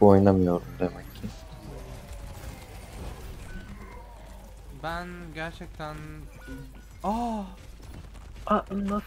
Bu oynamıyorum demek ki. Ben gerçekten... Aa! Aa nasıl